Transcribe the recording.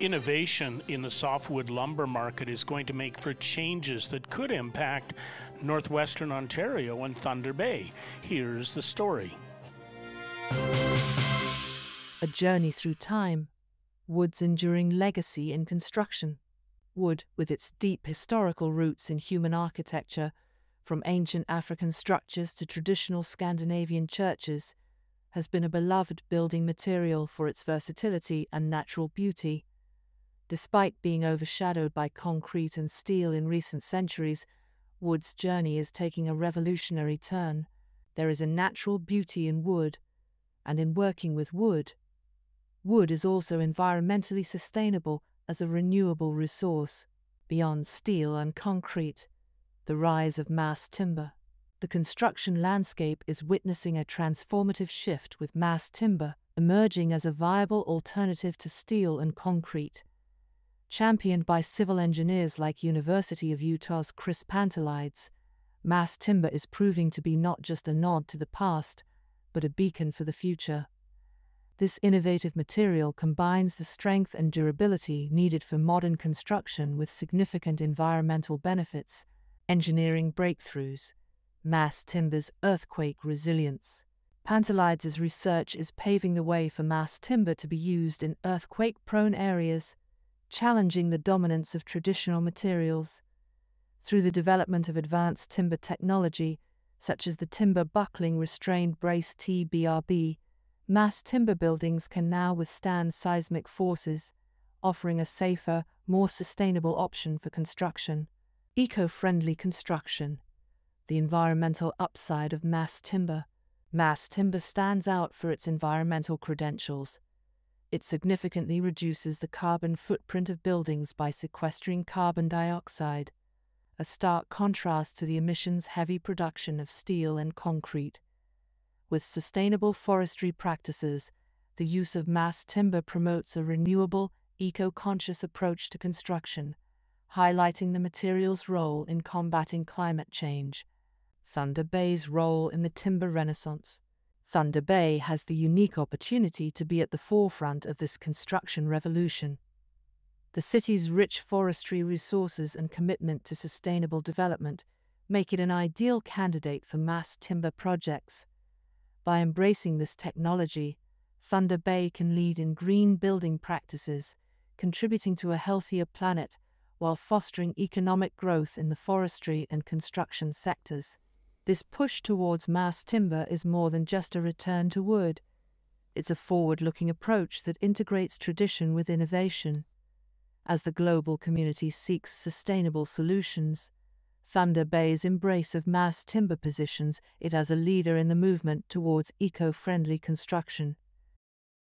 Innovation in the softwood lumber market is going to make for changes that could impact northwestern Ontario and Thunder Bay. Here's the story. A journey through time, wood's enduring legacy in construction. Wood, with its deep historical roots in human architecture, from ancient African structures to traditional Scandinavian churches, has been a beloved building material for its versatility and natural beauty. Despite being overshadowed by concrete and steel in recent centuries, wood's journey is taking a revolutionary turn. There is a natural beauty in wood, and in working with wood. Wood is also environmentally sustainable as a renewable resource. Beyond steel and concrete, the rise of mass timber. The construction landscape is witnessing a transformative shift with mass timber emerging as a viable alternative to steel and concrete championed by civil engineers like University of Utah's Chris Pantelides, mass timber is proving to be not just a nod to the past, but a beacon for the future. This innovative material combines the strength and durability needed for modern construction with significant environmental benefits, engineering breakthroughs, mass timber's earthquake resilience. Pantelides' research is paving the way for mass timber to be used in earthquake prone areas challenging the dominance of traditional materials. Through the development of advanced timber technology, such as the timber buckling restrained brace TBRB, mass timber buildings can now withstand seismic forces, offering a safer, more sustainable option for construction. Eco friendly construction. The environmental upside of mass timber. Mass timber stands out for its environmental credentials. It significantly reduces the carbon footprint of buildings by sequestering carbon dioxide, a stark contrast to the emissions heavy production of steel and concrete. With sustainable forestry practices, the use of mass timber promotes a renewable, eco conscious approach to construction, highlighting the material's role in combating climate change. Thunder Bay's role in the timber renaissance. Thunder Bay has the unique opportunity to be at the forefront of this construction revolution. The city's rich forestry resources and commitment to sustainable development make it an ideal candidate for mass timber projects. By embracing this technology, Thunder Bay can lead in green building practices, contributing to a healthier planet while fostering economic growth in the forestry and construction sectors. This push towards mass timber is more than just a return to wood. It's a forward looking approach that integrates tradition with innovation. As the global community seeks sustainable solutions, Thunder Bay's embrace of mass timber positions it as a leader in the movement towards eco friendly construction.